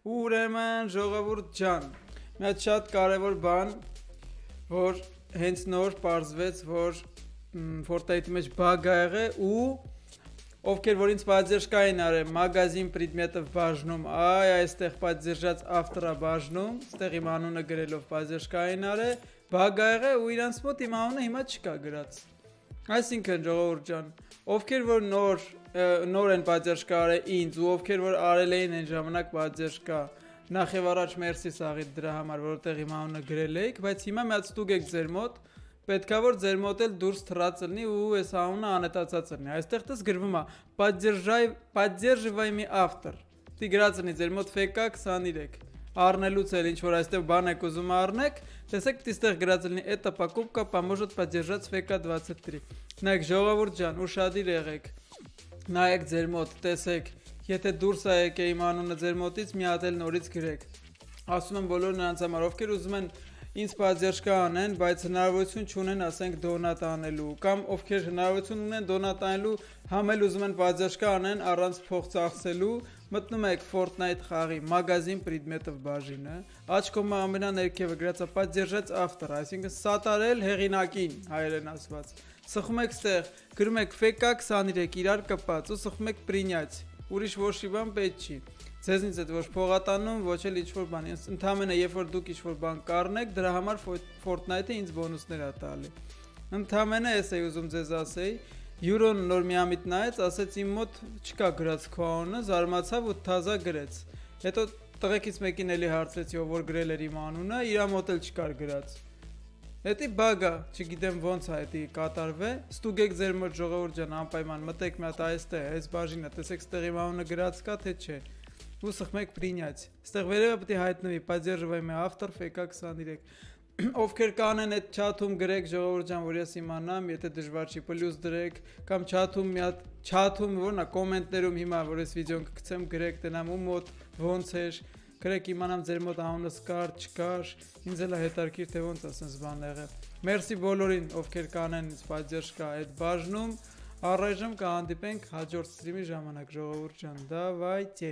Ու ուրեմն ժողովուրդ ջան, մի հատ շատ կարևոր բան, որ հենց նոր ողջվեց, որ Fortnite-ի մեջ բագ ա եղել ու ովքեր որ ինձ բաժերկային արել մագազին պրեդմետով բաժնում, այ այստեղ բաժերժած ավտորա բաժնում, ստեղ իմ անունը գրելով բաժերկային արել, բագ ա եղել ու իրանց մոտ իմ անունը հիմա չկա գրած։ Այսինքն ժողովուրդ ջան, ովքեր որ նոր նոր են պատժկա արել ինձ ու ովքեր որ արել էին այն ժամանակ պատժկա նախ եւ առաջ մերսի սաղի դրա համար որտեղ իմ անունը գրել էիք բայց հիմա միած ստուգ եք ձեր մոտ պետքա որ ձեր մոտ էլ դուրս թռած լինի ու այս անունը անհետացած լինի այստեղ դες գրվում է поддержай поддерживаемый автор դի գրած լինի ձեր մոտ ֆեկա 23 առնելուց էլ ինչ որ այստեղ բան եք ուզում առնեք, տեսեք դիստեղ գրած լինի «Эта покупка поможет поддержать ФК 23»։ Նայեք, ժողովուրդ ջան, ուշադիր եղեք։ Նայեք ձեր մոտ, տեսեք, եթե դուրս ա եկե իմ անունը ձեր մոտից, մի հատ էլ նորից գրեք։ Ասում եմ բոլոր նրանց համար, ովքեր ուզում են ինձ բաժերշկա անեն, բայց հնարավորություն չունեն, ասենք դոնատ անելու կամ ովքեր հնարավորություն ունեն դոնատ անելու, համ էլ ուզում են բաժերշկա անեն առանց փող ծախսելու, մտնում եք Fortnite խաղի մագազին предметов բաժինը, աչքոմը ամենաներքևը գրածա поддержать автор, այսինքն սատարել հեղինակին, հայերեն ասված։ Սխում եք ստեղ, գրում եք FK23 իրար կպած ու սխում եք принять։ Ուրիշ ոչի բան պետք չի ձեզնից այդ ոչ փողատանում, ոչ էլ ինչ-որ բան։ Ընդհանրապես երբ որ դուք ինչ-որ բան կառնեք, դրա համար Fortnite-ը ինձ բոնուսներ ա տալի։ Ընդհանրապես էս էի ուզում ձեզ ասեի, Յուրոն նոր միամիտ նայեց, ասեց իմ մոտ չկա գրած քո անունը, զարմացավ ու թազա գրեց։ Հետո տղեկից մեկին էլի հարցրեցի, ով որ գրել էր իմ անունը, իր մոտ էլ չկար գրած։ Էդի բագա, չգիտեմ ոնց է էդի կատարվե։ Ստուգեք ձեր մոտ ժողովուրդ ջան, անպայման մտեք մի հատ այստեղ, այս բաժինը, տեսեք ստեղ իմ անունը գրած կա թե չէ ու սխմեք принять։ Ստեղ վերևը պետք է հայտնվի поддерживаемый автор FK23 ովքեր կանեն այդ chat-ում գրեք ժողովուրդ ջան, որ ես իմանամ, եթե դժվար չի պլյուս դրեք կամ chat-ում մի հատ chat-ում որնա կոմենտներում հիմա որ այս վիդեոն կգցեմ գրեք տնամ ու մոտ ոնց էր գրեք իմանամ ձեր մոտ անունս կար, չկար, ինձ էլ է հետարքիր թե ոնց ասես բան եղել։ Մերսի բոլորին, ովքեր կանեն ինձ поддержка այդ բաժնում, առայժմ կհանդիպենք հաջորդ ստրիմի ժամանակ ժողովուրդ ջան, դավայտե